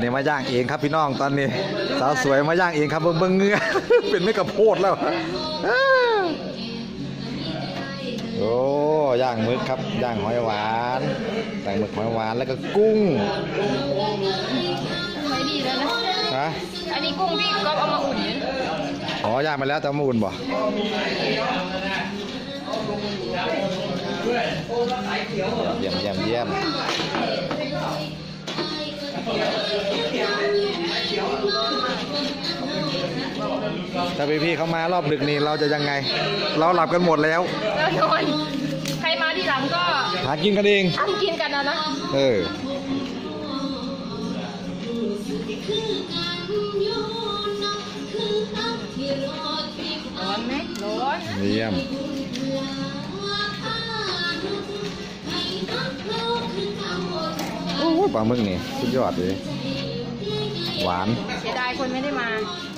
เนี่ยมาย่างเองครับ พี่น้องตอนนี้ สาวสวยมาย่างเองครับเบิ่งเบิ่งเหงือเป็นไม่กระโพดแล้วอ้าโอ้ย่างหมึกครับย่างหอยหวานย่างหมึกหอยหวานแล้วก็กุ้งไม่ดีแล้วนะฮะอันนี้กุ้งพี่ก๊อฟเอามาอุ่นเนี่ยอ๋อย่างมาแล้วแต่ว่ามาอุ่นบ่เยี่ยมเยี่ยมเยี่ยม ถ้าพี่พี่ๆเขามารอบดึกนี่เราจะยังไง เราหลับกันหมดแล้วแล้วนอนใครมาที่หลังก็หากินกันเองทำกินกันนะนะเออร้อนไหมร้อนนะเยี่ยม โอ้ยปลาหมึกนี่สุดยอดเลย หวาน เสียดายคนไม่ได้มา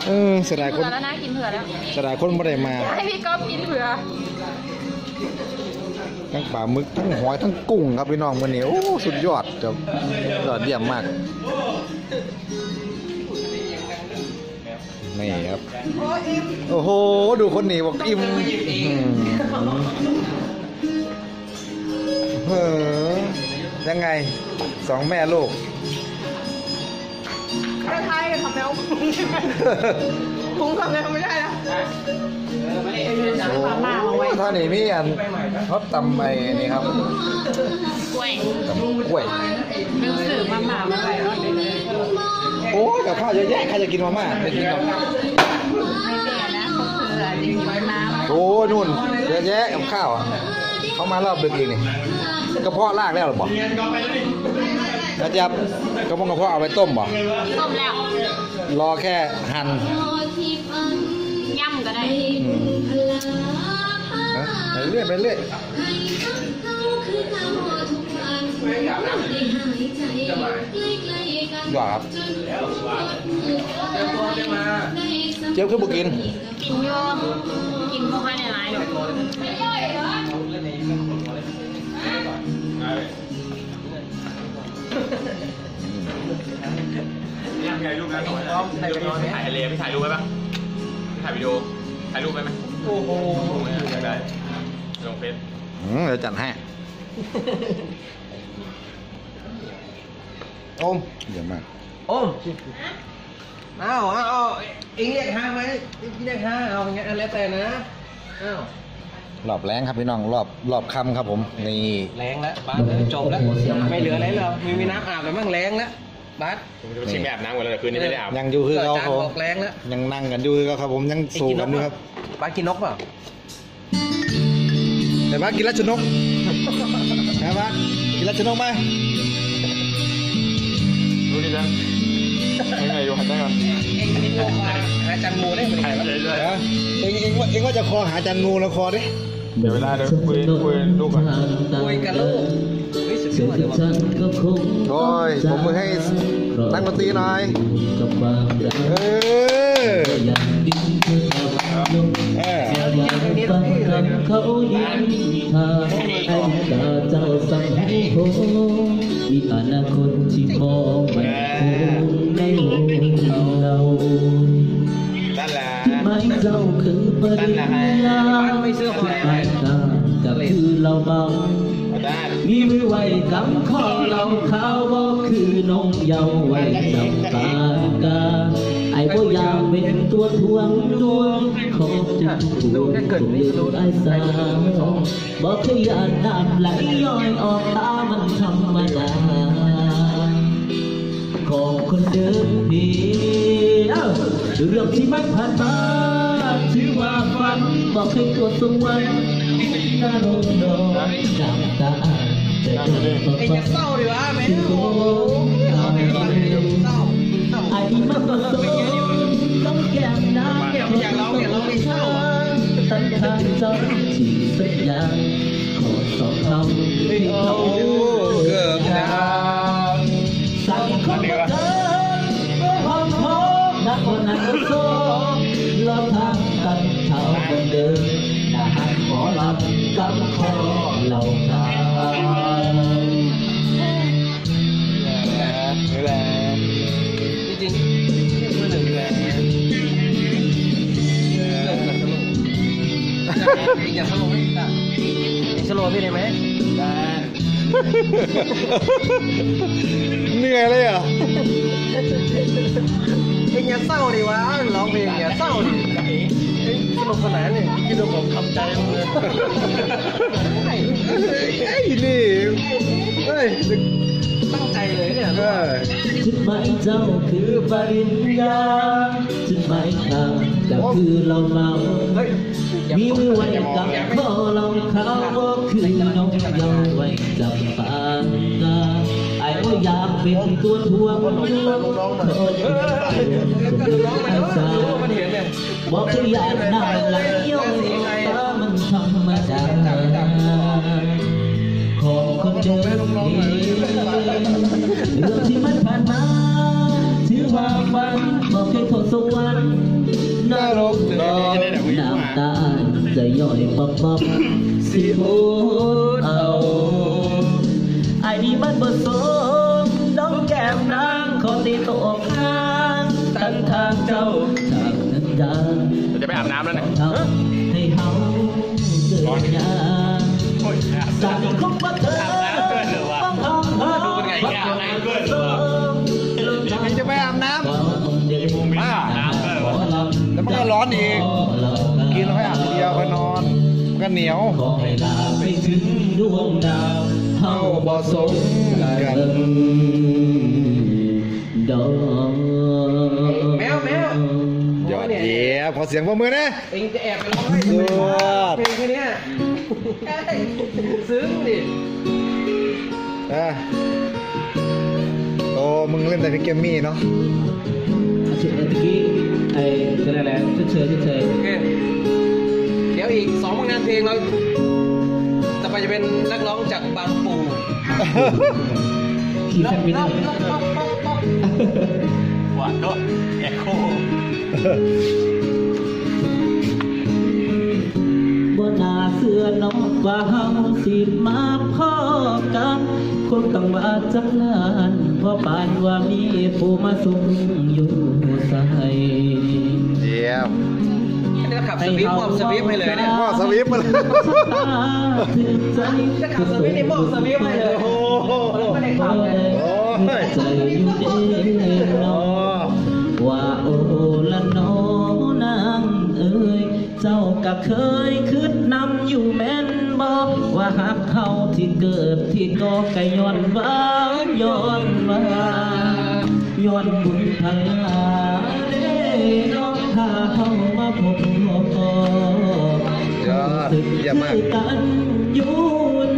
เออเสียดายคนเผื่อแล้วนะกินเผื่อแล้วเสียดายคนไม่ได้มา ให้พี่ก๊อฟกินเผื่อทั้งปลาหมึกทั้งหอยทั้งกุ้งครับพี่น้องมันนี่โอ้สุดยอดครับยอดเยี่ยมมากนี่ครับโอ้โหดูคนนี้บอกอิ่มอืมเฮ้อยังไง สองแม่ลูกกระไทยทำแมวพุงทำแมวไม่ได้นะโอ้ท่านี่มีอันเขาตำไอ้นี่ครับกล้วยตำกล้วยลืมสื่อมาหมามาไปรอดเลยโอ้ยกับข้าวเยอะแยะใครจะกินมาม่าไม่กินหรอกไม่เสียนะเขาเผื่อจริงๆน้ำโอ้ยนู่นเยอะแยะกับข้าวอะเขามารอบดึกอีกนี่กระเพาะลากแล้วหรอบอก กระจับกระเพาะกระเพาะเอาไปต้มบ่ต้มแล้วรอแค่หั่นย่ำก็ได้อืมนะไปเรื่อยไปเรื่อยหวานครับเจี๊ยบขึ้นบุกิน กินโยกินพวกให้ในร้านหรอก ถ่ายรูปนะถ่ายรูปถ่ายทะเลไม่ถ่ายรูปไว้ปะถ่ายวิดีโอ ถ่ายรูปไว้ไหมโอ้โหอยากได้ลงเฟซอืมเดี๋ยวจัดให้โอมเยี่ยมมากโอ้มอ้าวอ้าวอ้าวเอ็งเรียกห้าไหมเรียกห้าเอาอย่างเงี้ยแล้วแต่นะอ้าวรอบแรงครับพี่น้องรอบรอบค่ำครับผมนี่แรงแล้วบ้านจบแล้วไม่เหลืออะไรแล้วมีมีน้ำอาบแล้วมั่งแรงแล้ว บัสผมจะไปชิมแบบน้ำก่อนแล้วเดี๋ยวคืนนี้ไม่ได้อาบยังอยู่คือเขาจานครับบอกแรงแล้วยังนั่งกันอยู่คือเขาครับผมยังสู้กันอยู่ครับบัสกินนกเปล่าแต่ว่ากินรัชนกนะว่ากินรัชนกไหมรู้ดิจังยังไงอยู่หันได้ก่อนเอ็งนี่โทรมาหาจันงูได้ไหมถ่ายมาเลยเลยฮะเองเองว่าเองว่าจะคอหาจันงูแล้วคอดิเดี๋ยวเวลาเดี๋ยวคุยคุยลูกก่อนคุยกับลูก เฮ้ยสุดยอดเลยว่ะโอ้ยผมมือให้นักดนตรีหน่อยเออเออเขายินทาไอ้ตาเจ้าสังโฆมีอนาคตที่พอไม่คงในวงเรานั่นแหละไม่เจ้าคือปริญญาที่ไอ้ตากับคือเราเบาอาจารย์ มีมือไว้กำข้อเราขาวบ่คือนงเยาวไว้จำปากาไอ้บ่อยากเป็นตัวทวงดวงขอบจัดผู้คนเลือกไอ้สาวบ่เคยยานน้ำไหลย้อยออกตามันธรรมดาของคนเดิมดีเรื่องที่มันผ่านมาถือว่าฝันบอกให้ตัวสวรรค์น่าโดนดอกน้ำตาแต่โดนต่อเอ็งไปจะเศร้าดิวะแม่ที่โอ้โกโหงเอาเศร้าไปเศร้าไอ้มันก็โซต้องแก้มน้ำอยา กร้องอยากร้องไม่เศร้าอะตั้งทางเจ้าที่สัญญาขอสอบคำที่เขาโอ้เกือบนะสั่งคนม อย่าสโลว์ไม่ได้สโลว์พี่ได้ไหมได้เหนื่อยเลยเหรอะเองอย่าเศร้าดิวะร้องเพลงอย่าเศร้าดิเอ้ยสนุกสนานเนี่ยคิดดูผมทำใจเลยไอ้นี่เฮ้ย ตั้งใจเลยเนี่ยเออจุดหมายเจ้าคือปริญญาจุดหมายข้าก็คือเราเมามีมือไว้กับพ่อเราเขาก็คือน้องเยาไว้จับปากกาไอ้ว่าอยากเป็นตัวทวงขอเป็นตัวก็ร้องมาแล้วสารู้วว่ามันเห็นเนี่ยบอกว่าอยากได้ไหลย้อนตามันธรรมดา ของคนเดินเรื่องที่มันผ่านมาถือว่าฝันบอกให้โทษสวรรค์นรกรอน้ำตาจะย่อยปับปับสิพูดเอาไอ้นี่มันบ่สมน้องแก้มนางขอตีตกข้างตั้งทางเจ้าทางนั้นยางเราจะไปอาบน้ำแล้วนะเขาให้เฮาเกิดยาโอ้ อนอีก กินแล้วค่อยอาบทีเดียวค่อยนอนมันก็เหนียวขอให้ลาไปถึงดวงดาวเฮาบ่สมกันดอกแมวแมวเดี๋ยวเดี๋ยวขอเสียงปรบมือนะเองจะแอบไปร้องให้สุทำไมดวะเพลงแค่เนี้ยซึ้งดิอะโอ้มึงเล่นแต่พี่เกมมี่เนาะเมื่อกี้ ไอ้ก็ได้แหละเฉยๆเฉยโอเคเดี๋ยวอีกสองผลงานเพลงเราต่อไปจะเป็นนักร้องจากบางปูๆขี่แฟนไม่ได้ป๊อกป๊อกป๊อกป๊อกหวานด้วยแอคโคบ่น่าเสื้อน้องว่าเฮาสิมาพ่อกัน คนต้องว่าจำนานเพราะปานว่ามีผู้มาส่งอยู่ใส่เยี่ยม อันนี้ขับสวิฟต์มอบสวิฟต์ให้เลยเนี่ยมอบสวิฟต์มาเลยถึงใจถ้าขับสวิฟต์นี่มอบสวิฟต์ให้เลยโอ้โหไม่ได้ขับเลยโอ้ยใจอยู่เด้อน้องว่าโอ้ละน้องนางเอ้ยเจ้าก็เคยคิดนำอยู่แม่นบอกว่าหักเขาที่เกิดที่ก็กะย้อนว่าย้อนว่าย้อนบุญพลาเด้น้องพาเขามาพบพอ ยอดเยี่ยมมากคือกันอยู่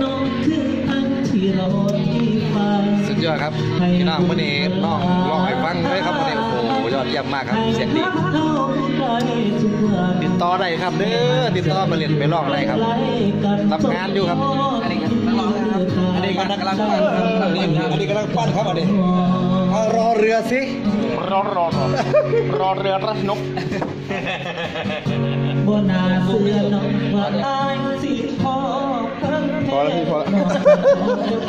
น้องคืออันที่รอที่ฟังสุดยอดครับพี่น้องวันนี้น้องลองให้ฟังด้วยครับวันนี้โอ้โหยอดเยี่ยมมากครับเสียงดีติดต่อได้ครับเด้อติดต่อมาเรียนไปลองได้ครับรับงานอยู่ครับอันนี้ก็นักร้องนะครับอันนี้ก็นักร้องครับอันนี้อันนี้กำลังปั้นครับอันนี้เอารอเรือสิรอรอรอรอเรือรัดนก บนาเสือน้องว่าอายสิพ่อเพิ่งพอแล้วพี่พอแล้ว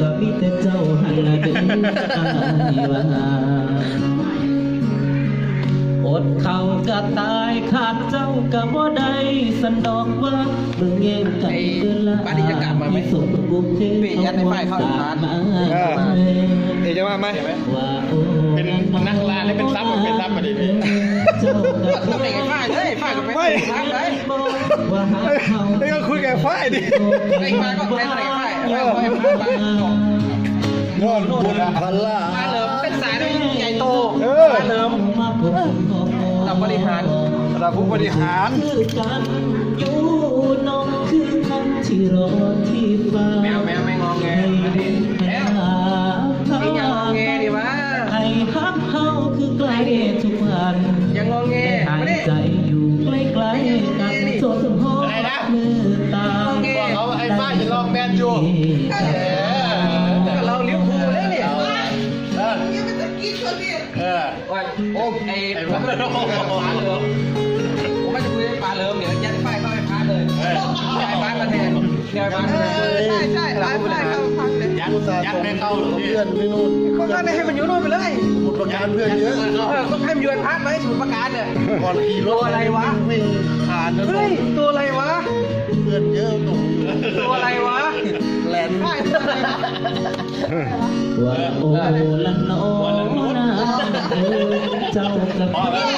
ก็มีแต่เจ้าหันละเดินอายว่า อดเขาก็ตายขาดเจ้าก็บ่ได้สันดอกว่าเบิ่งแย่งกันเดินละส่งบุกเทปียัดในป้ายเข้าทางร้านเออเอ๊ะจะมาไหมว่าโอ้เป็นนักลาและเป็นซับเป็นซับมาดิเจ้าก็ทำไมกันฝ้ายเลยฝ้ายก็ไปทางไหนว่าหาเขานี่ก็คุยกับฝ้ายดิไอ้มาก็ไปไหนฝ้ายฝ้ายไปฝ้ายยอดบุญพลามาเหลิมเป็นสายด้วยใหญ่โตเออมาเหลิมกั บบริหารระดับผู้บริหารคือกันอยู่น้องคือกันที่รอที่ฟ้าแมวแมวไม่งองแงมาดิแมวไม่ยังงองแงดิวะไอ้ฮัก ว่าโอ้ไอ้ปลาเลิมผมไม่จะคุยปลาเลิมเดี๋ยวยัดป้ายเข้าไปพาเลยไอ้พามาแทนเดี๋ยวพามาแทนใช่ใช่ไอ้ป้ายเข้าพังเลยยัดยัดไม่เข้าหรอกเพื่อนที่นู่นก็ได้ให้มันอยู่นู่นไปเลยสมุดประการเพื่อนเยอะก็ให้มันอยู่พักไหมสมุดประการเนี่ยก่อนขี่รถตัวอะไรวะวิ่งผ่านถนเฮ้ยตัวอะไรวะเพื่อนเยอะตรงตัวอะไรวะแลนด์ใช่ตัวอะไรวะว่าโอละนนะเออ เจ้ากับพอแล้ว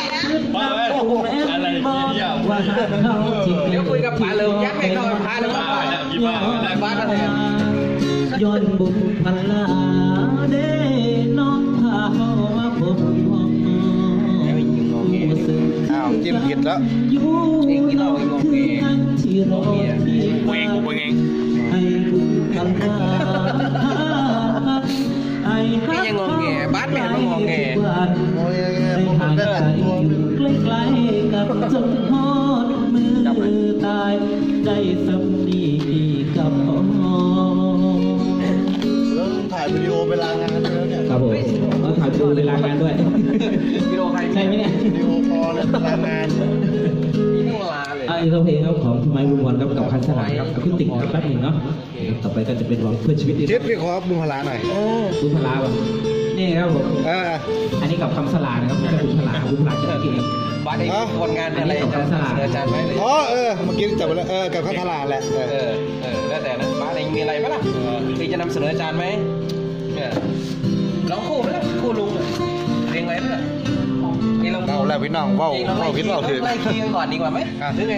พอแล้วอะไรบอเนี่ยกว่าเขาที่เดี๋ยวคุยกับป๋าเลยยักษ์ให้เขา พาเลยว่ากี่บาทแล้วบ้านอะไรอะย้อนบุญพันลาเด้น้องพาเขามาพบพ่ออ้าวจิ้มผิดแล้วอยู่นั่นคือทางงเงให้บุญพันลายังงงแงบ้านแม่ก็งงแงโอ้ยได้ผมห่างได้ไกลแต่งตัวอยู่ใกล้ๆกับจนฮอดมือตายได้สำนีกับพ่อแล้วถ่ายวิดีโอไปลางานแล้วเนี่ยครับผมก็ถ่ายวิดีโอเวลางานด้วยวิดีโอใครใช่ไหมเนี่ยวิดีโอ ลาเลยอ่าเพลงครับของไม้บุญวันครับกับคันสลายครับอะคูติกครับแป๊บหนึ่งเนาะต่อไปก็จะเป็นหวังเพื่อชีวิตดีทิศพี่ขอบุญพลาหน่อยบุญพลาแบบนี่ครับผมเอออันนี้กับคำสลานะครับไม่ใช่บุญพลาบุญพลาจะกินบ้านเองคนงานอะไรจะเสนออาจารย์ไหมเลยอ๋อเออเมื่อกี้จับไปแล้วเออกับข้าวทลาแหละเอเอออเออแล้วแต่นะบ้านเองมีอะไรไหมล่ะที่จะนำเสนออาจารย์ไหมเนี่ยร้องคู่ไหมล่ะคู่ลุงอะเพลงอะไรไหมล่ะ เพลงลองเอาแล้วพี่น้องเว้าเพลงลองไล่เว้าคีผิดย์เว้าถึงไล่คีย์กันก่อนดีกว่าไหมหรือไง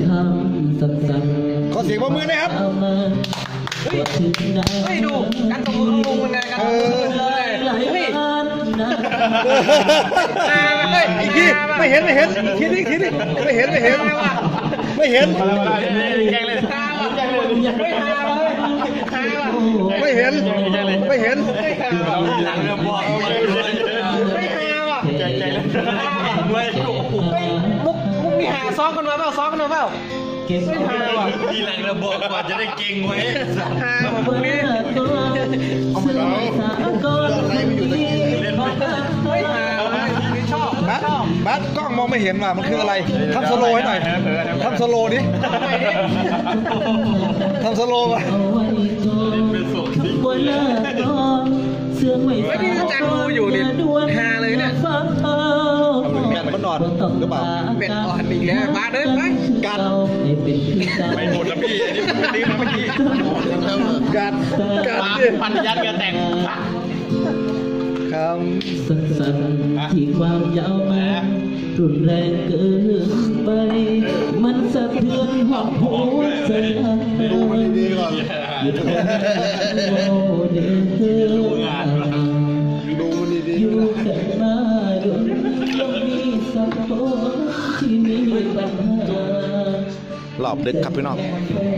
คำสั้นๆขอเสียงปรบมือหนะครับเอามาว่าถึงไหนเฮ้ยดูการตบมือของลุงเป็นไงการตบมือเลยหลายเฮ้ยล้านนะเฮ้ยอีกทีไม่เห็นไม่เห็นอีกทีนี้อีกทีนี้ไม่เห็นไม่เห็นไม่เห็นแกงเลยฮาว่ะไม่ฮาเลยฮาว่ะไม่เห็นไม่เห็น ใจเลยไม่เฮ้ยมุกมุกนี่หาซ้อมกันมาเปล่าซ้อมกันมาเปล่าเก็บไม่ฮาว่ะทีหลังเรือบอกกว่าจะได้เก่งไว้ฮาว่ะมุกนี้เอาไปเอาก็อะไรไปอยู่ตะกี้ไม่ฮาว่ะไม่ชอบบัสบัสกล้องมองไม่เห็นว่ะมันคืออะไรทำสโลว์ให้หน่อยทำสโลว์ดิทำสโลว์ป่ะเอาไว้ก่อนข้างบนหน้าก่อนเสื้อไม่ไม่พี่จังกูอยู่ดิฮาเลยเนี่ย ฟังเอาแม่นมันนอนหรือเปล่าเป็นอ่อนอีกแล้วมาเดินไปกัดให้เป็นคือเก่าไม่หมดแล้วพี่อันนี้ผมไม่ได้มาเมื่อกี้กัดกัดปาดิพันยันกันแต่งคสั้นๆที่ความยาวมันรุนแรงเกินไป มันสะเทือนหัวหัวใจดูมันดีๆก่อนหยุดคนโอ้เดือ รอบดึกครับพี่น้อง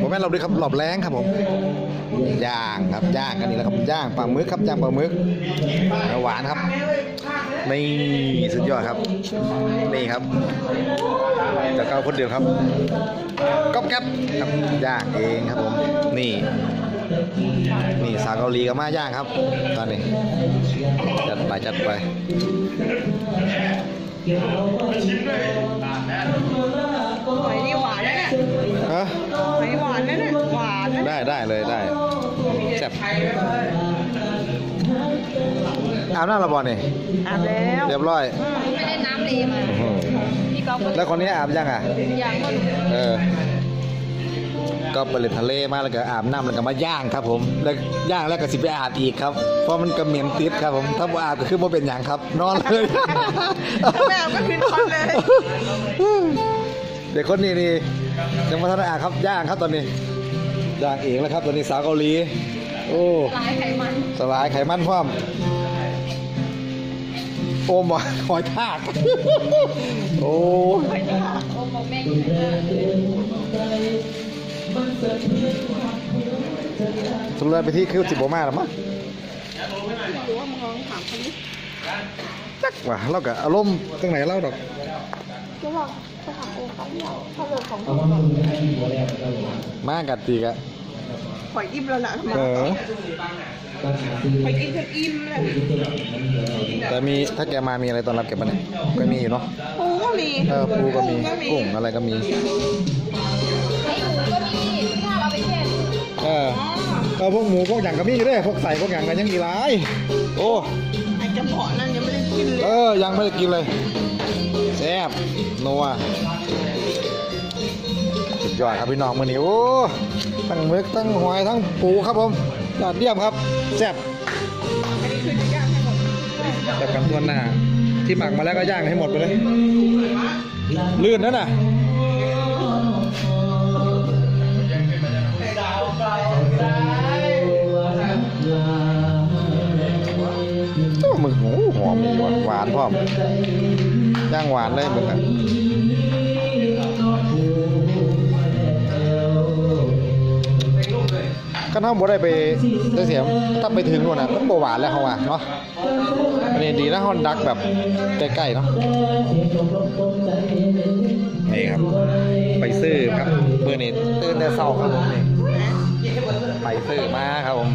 ผมแม่นรอบดึกครับรอบแรงครับผมย่างครับย่างกันนี่แหละครับย่างปลาหมึกครับย่างปลาหมึกหวานครับนี่สุดยอดครับนี่ครับจะเก้าคนเดียวครับก๊อบแก๊บครับย่างเองครับผมนี่นี่สาวเกาหลีก็มาย่างครับ ตอนนี้ จัดไปจัดไป หอยนี่หวานนะเนี่ยฮะหอยหวานนะเนี่ยหวานนะได้ได้เลยได้แซ่บอาบน้ำระบอนี่อาบแล้วเรียบร้อยไม่ได้น้ำเลมาอื้อหือพี่ก๊อฟก็แล้วคนนี้อาบยังอะอย่างก็เออ ก็ไปเล่นทะเลมาแล้วก็อาบน้ำแล้วก็มาย่างครับผม แล้วย่างแล้วก็สิไปอาบอีกครับ เพราะมันก็เหม็นติดครับผม ถ้าบ่อาบก็คือบ่เป็นอย่างครับ นอนเลยไม่อาบก็คือนอนเลย เด็กคนนี้นี่ยังมาทันได้อาบครับย่างครับตอนนี้ย่างเองแล้วครับ ตอนนี้สาวเกาหลี โอ้ลายไขมันสลายไขมันพร้อมโอ้หมอหอยทาก โอ้โอ้บอกแม่กินเลย สุดเลยไปที่คือสิบโมมาแล้วมั้งจักว่าเราก็อารมณ์ตรงไหนเล่าดอกก็บอกสถานโอเขาเดียวถ้าเลิกของมากัดตีกะหอยอิ่มแล้วนะทำไมเออหอยกินจนอิ่มเลยแต่มีถ้าแกมามีอะไรตอนรับแกบ้างเนี่ยก็มีอยู่เนาะปูก็มีเออปูก็มีกุ้กุ้งงอะไรก็มีไอ้หมูก็มีถ้า เราไปแช่เอออ๋อเออพวกหมูพวกอย่างก็มีอยู่เด้พวกใส่พวกอย่างกันยังอีหลายโอ้ไอ้กระเพาะนั่นยังไม่ได้กินเลยเออยังไม่ได้กินเลยแซ่บนัวสุดยอดครับพี่น้องมือนี้โอ้ทั้งหมึกทั้งหอยทั้งปูครับผมยอดเยี่ยมครับแซ่บแต่กันตัวหน้า ที่หมักมาแล้วก็ย่างให้หมดไปเลย ลื่นนั่นน่ะ อ้หอมหวานหวานพร้อมย่างหวานเลยหมึกอะก็ถ้าบ่ได้ไปได้เสียมถ้าไปถึงนู่นน่ะมันบ่หวานแล้วเขาว่าเนาะอันนี้ดีนะฮอนดักแบบใกล้ๆเนาะนี่ครับ ไปซื้อครับเบอร์นี้ตื่นแต่เช้าครับผมนี่ไปซื้อมาครับผม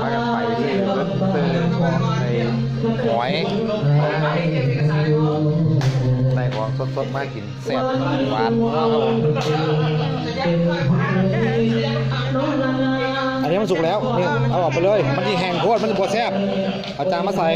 มากันไปซื้อของใน หอยได้ของสดๆมากินแซ่บหวานอันนี้มันสุกแล้วนี่เอาออกไปเลย มันที่แห้งโคตรมันจะปวดแซ่บเอาจานมาใส่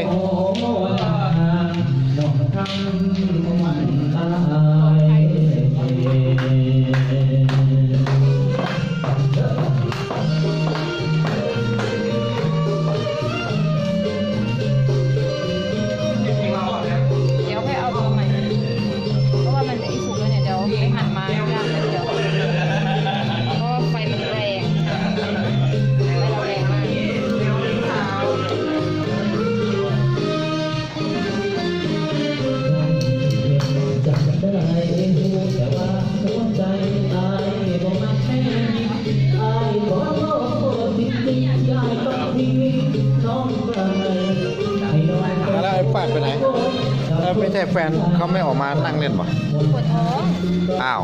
ม่ออกมานั่งเล่นป่ะปวดท้อง อ้าว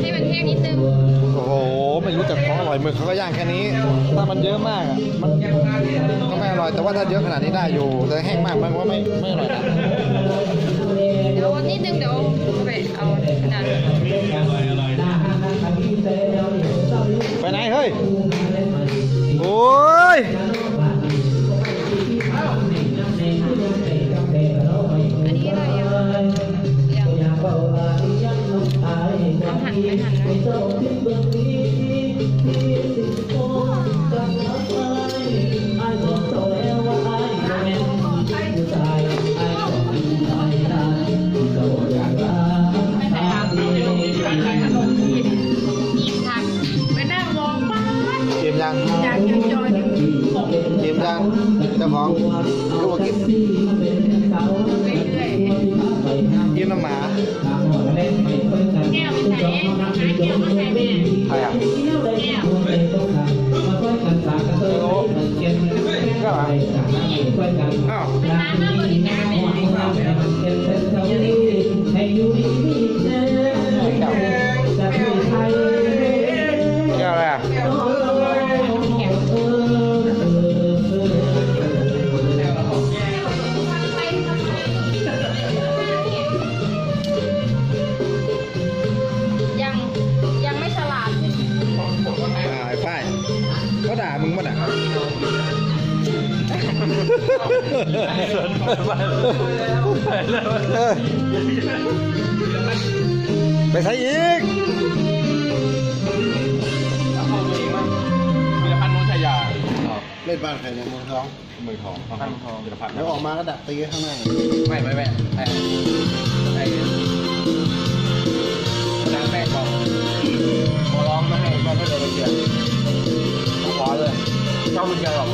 ให้มันแห้งนิดนึง โอ้โห ไม่รู้จักของอร่อยหมึกเขาก็ย่างแค่นี้ ถ้ามันเยอะมากอะ มันก็ไม่อร่อย แต่ว่าถ้าเยอะขนาดนี้ได้อยู่ แต่แห้งมากมันก็ไม่ไม่อร่อยนะเดี๋ยวนิดนึงเดี๋ยวไปเอากระดาษไปไหนเฮ้ย โอ้ย ไม่หั่น น ไปใส่อีกมีรพันธ์โนชยาเล่นบ้านใครเนี่ยเมืองทองมือทองพันทองมีรพันธ์แล้วออกมาก็ดักตีข้างหน้าไม่ไม่ไม่ไอ้ไอ้นางแม่บอกขอร้องไม่ให้ไม่ให้เลยไปเชียร์ผมขอเลยเจ้าคุณเชียร์หรอก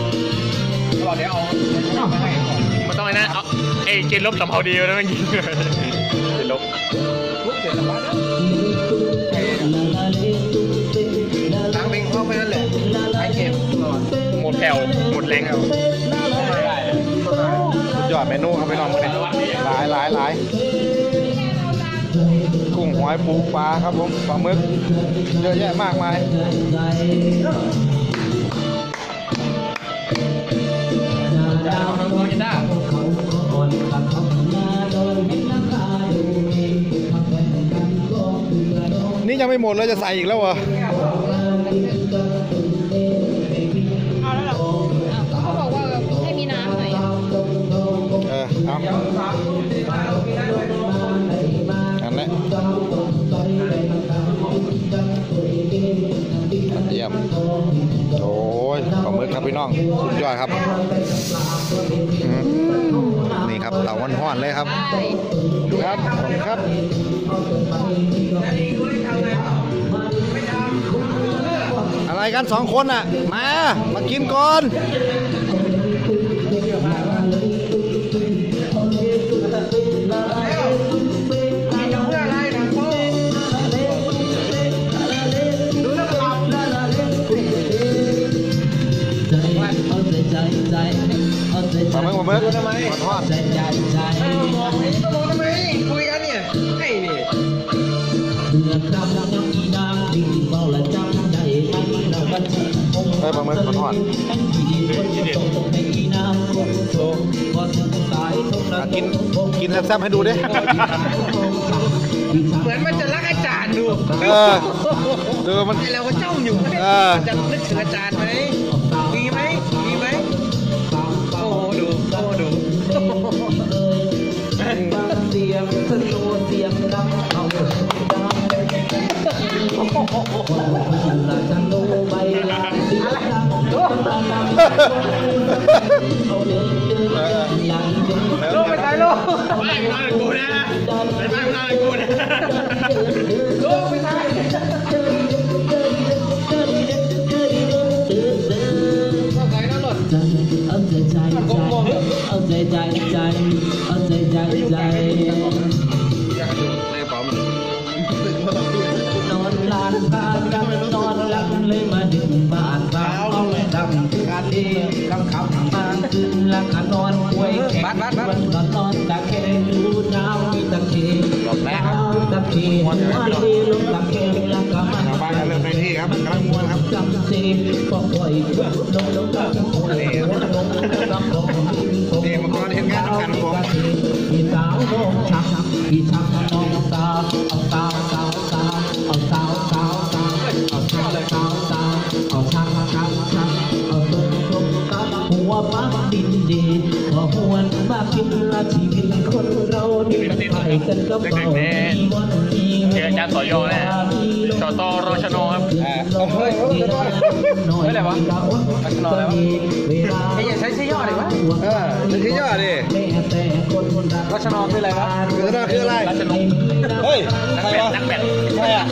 เขาบอกเดี๋ยวเอาไม่ให้ก่อนมัน ต้องไอ้นั่นเอาเอยเกณฑ์ลบสำเภาดีแล้วมันยิงเกณฑ์ลบทุกเสร็จแล้วนะล้างเบงเข้าไปนั่นแหละไอ้เก็บก่อนหมดแผ่วหมดแรงไม่ได้สุดยอดเมนูครับพี่น้องมื้อนี้หลายหลายหลายกุ้งหอยปูปลาครับผมปลาหมึกเยอะแยะมากมาย ยังไม่หมดเลยจะใส่อีกแล้วเหรอเอาแล้วเหรออ้าวเขาบอกว่าให้มีน้ำหน่อยเออเอาอันนี้เยี่ยมโอ้ยปลาหมึกครับพี่น้องสุดยอดครับอืมนี่ครับเต่าวันห้อนๆเลยครับใช่ครับขอบคุณครับอะ กันสองคนอะ มา มากินก่อนใจเอาใจใจใจเอาใจใจปลาหมึกปลาหมึกมาทอดใจใจใจมไม่ต้องมองทำไมคุยกัน งเอ้ยปลาหมึกมาทอดให้ดีคนจะตกให้อีนางคงโตก่อนจะตายต้องอะกินกินแซ่บๆให้ดูดิเหมือนมันจะรักอาจารย์ดูเออดูมันไอเราก็จ้องอยู่เออจะนึกถึงอาจารย์ไหมดีไหมดีไหมโอ้โหดูโอ้โหดูเสียงสโลเสียงดังเอา ลูกไปถ่ายลูกไม่มึงนอนกูนะไม่มึงนอนกับกูนะลูกไปถ่ายเอาใจใจใจเอาใจใจใจเอาใจใจใจนอนลานตากันนอน นอนป่วยแข็งมันก็นอนตะเคงดูดาวมีตะเคงดาวตะเคงหัวดีลงตะเคงแล้วก็มันชาวบ้านเริ่มในที่ครับกำลังม้วนครับจำสิก็ปล่อยลงลงลงลงลงลงลงนี่ หวนมากินละชีวิตคนเรานี่มันไปกันกับเบามีวันนี้เจออาจารย์สอยอแน่สตรชนครับอ่าต้องเฮ้ยอะไรวะรัชนแล้วไอ้อย่าใช้ชื่อย่อเลยวะเออนี่คือยอดดิรัชนอคืออะไรวะคืออะไรคืออะไรเฮ้ยใครวะนักแบดใครอะ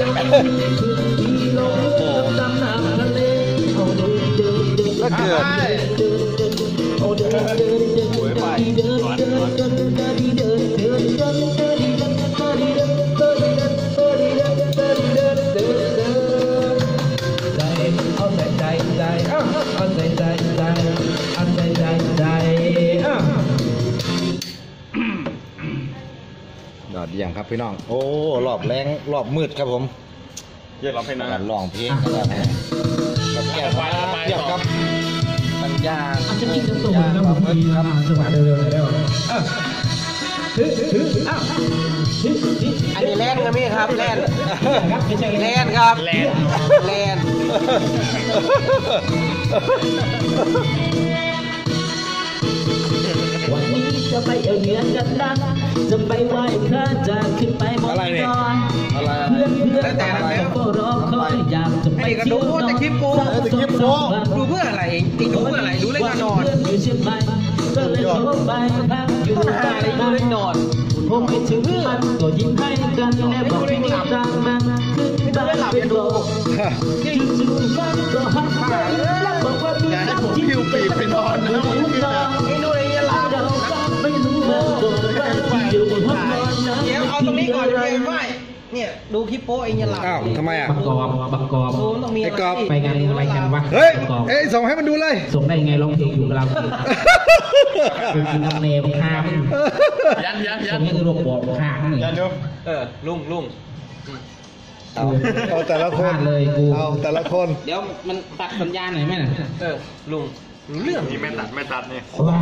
ก็เกิด ยอดเยี่ยมครับพี่น้อง โอ้ รอบแรงรอบมืดครับผมเยอะเราให้นะการร้องเพลงกันนะกับแก้วเยี่ยมครับ ปัญญาอาจจะกินจะส่งแล้วผมมีครับสวัสดีเร็วๆแล้วอันนี้แลนด์ครับพี่ครับแลนด์ไม่ใช่แลนครับแลนแลนวันนี้จะไปเอวเหนือกันนะ จะไปไหว้พระจะขึ้นไปบนอะไรเนี่ยดอยอะไรเพื่อนเพื่อนก็เฝ้ารอคอยอยากจะไปเที่ยวแต่คลิปกูเออแต่คลิปกูดูเพื่ออะไรเองติงดูเพื่ออะไรดูเล่นนอนอยู่เชียงใหม่ก็เลยโทรไปพักอยู่ต้นหาอะไรดูเล่นนอนผมไปถึงมันก็ยิ้มให้กันแล้วบอกไม่ได้ตามมาขึ้นบ้านเป็นโลจู่ๆมันก็หันไปแล้วบอกว่ามีน้ำจิ้ม เดี๋ยวเอาตรงนี้ก่อนเดี๋ยวไปไหว้เนี่ยดูคลิปโป้เองอย่าหลับอ้าวทำไมอะบังกอบบังกอบโซมต้องมีไอ้กรอบไปงานอะไรกันวะเฮ้ยบังกอบเอ้ยส่งให้มันดูเลยส่งได้ยังไงร้องเพลงอยู่กับเราเป็นกินน้ำเนยบังคามยันยันยัส่นงให้คือรวบบอกบังคามยันดูเออลุงลุงเอาเอาแต่ละคนเลยกูเอาแต่ละคน เดี๋ยวมันตัดสัญญาณหน่อยไหมน่ะเออลุงรู้เรื่องนี่ไม่ตัดไม่ตัดนี่ว้า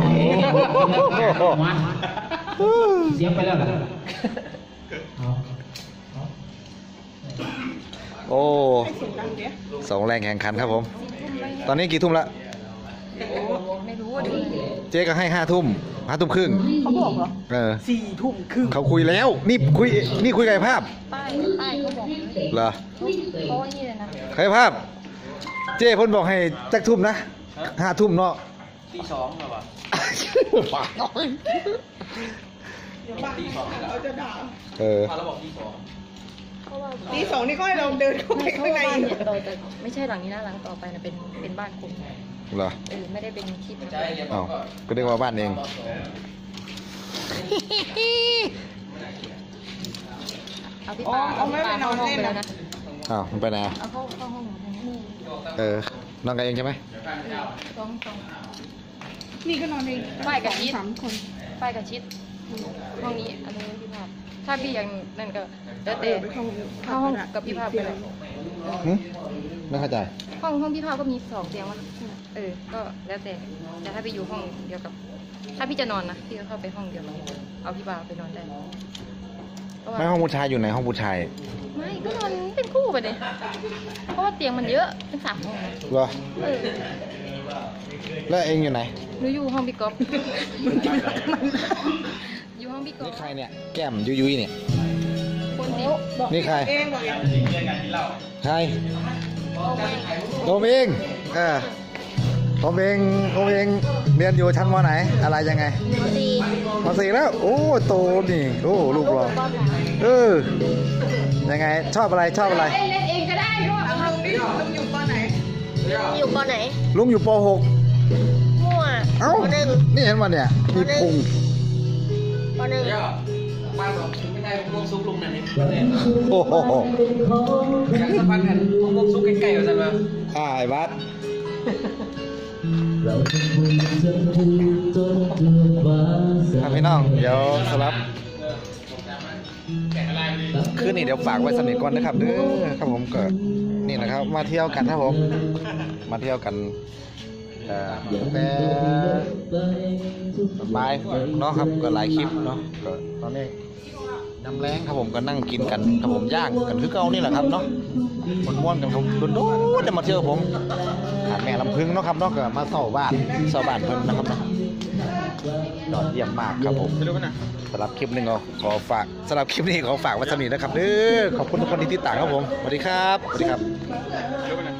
ยเสียงไปแล้วล่ะเอา โอ้สองแรงแข่งขันครับผม ตอนนี้กี่ทุ่มละไม่รู้อะดิเจ๊ก็ให้ห้าทุ่มห้าทุ่มครึ่งเขาบอกเหรอเออสี่ทุ่มครึ่งเขาคุยแล้ว นี่คุยนี่คุยกับไอ้ภาพป้ายป้ายเขาบอกเลยเหรอเพราะว่านี่เลยนะใครภาพ เจ้พ่นบอกให้จักทุ่มนะห้าทุ่มเนาะตีสองเหรอวะตีสองเหรอเขาจะด่าเออมาแล้วบอกตีสองเพราะว่า ตีสองนี่ก็ให้เราเดินเข้าไปเพข้างราะในว่าอีกเนี่ยเราจะไม่ใช่หลังนี้นะหลังต่อไปนะเป็นเป็นบ้านคนเหรอเออไม่ได้เป็นคลิปนะใช่เดี๋ยวอ้าวก็เรียกว่าบ้านเอง เอาพี่ปาเอาพี่ปาเข้าห้องไปแล้วนะอ้าวมันไปไหนอะเอาเข้าเข้าห้องหนูนะนี่เออนอนกันเองใช่ไหมสองสอง นี่ก็นอนเองป้ายกับชิดสามคน ป้ายกับชิดห้องนี้อันนี้พี่ภาพ ถ้าพี่อย่างนั่นก็แล้วแต่เข้าห้องกับพี่ภาพไปเลยเออหึไม่เข้าใจ ห้องห้องพี่ภาพก็มีสองเตียงวะเออ ก็แล้วแต่แต่ถ้าพี่อยู่ห้องเดียวกับ ถ้าพี่จะนอนนะพี่ก็เข้าไปห้องเดียวกันเอาพี่บ่าวไปนอนได้เพราะว่าไม่ห้องผู้ชายอยู่ไหนห้องผู้ชายไม่ก็นอนเป็นคู่ไปเลยเพราะว่าเตียงมันเยอะเป็นสามห้องนะเหรอเออแล้วเองอยู่ไหนหนูอยู่ห้องพี่ก๊อฟอยู่ห้อง พี่ก๊อนี่ฟใครเนี่ย แก้มยุยยุยเนี่ย คนนี้นี่ใคร เองบอกเองใครผมเองเออผมเองผมเองเรียนอยู่ชั้นมไหน อะไรยังไงมสี่แล้ว โอ้โตนี่ โอ้ลูกเราเออ ยังไง ชอบอะไร ชอบอะไรลุงนี่ลุงอยู่ปอไหนอยู่ปอไหนลุงอยู่ป .6 มั่วเอ้าปหนึ่งนี่เห็นมาเนี่ย มีพุง ปหนึ่งเดี๋ยวบ้านบอกไม่ได้ผมลงซุกลุงนั่นนี่โอ้โหอยากสัมพันธ์กันผมลงซุกใกล้ๆอยู่สันมาอ่าไอ้บัสเราจะคุยจนถึงจนเกือบว่าสาครับพี่น้อง เดี๋ยวสำหรับคืนนี้เดี๋ยวฝากไว้สนิทก่อนนะครับเด้อครับผมก็นี่นะครับ มาเที่ยวกันครับผม มาเที่ยวกัน เอ่อแต่สบายเนาะครับก็หลายคลิปเนาะก็ตอนนี้น้ำแรงครับผมก็นั่งกินกันครับผมย่างกันคือเก่านี่แหละครับเนาะมันม่วนกันครับโดนๆจะมาเที่ยวผมแม่ลำพึงเนาะครับเนาะก็มาเศร้าบ้านเศร้าบ้านเพิ่นนะครับเนาะยอดเยี่ยมมากครับผมสำหรับคลิปหนึ่งก็ขอฝากสำหรับคลิปนี้ขอฝากไว้สำนีนะครับเด้อขอบคุณทุกคนที่ติดตามครับผมสวัสดีครับสวัสดีครับ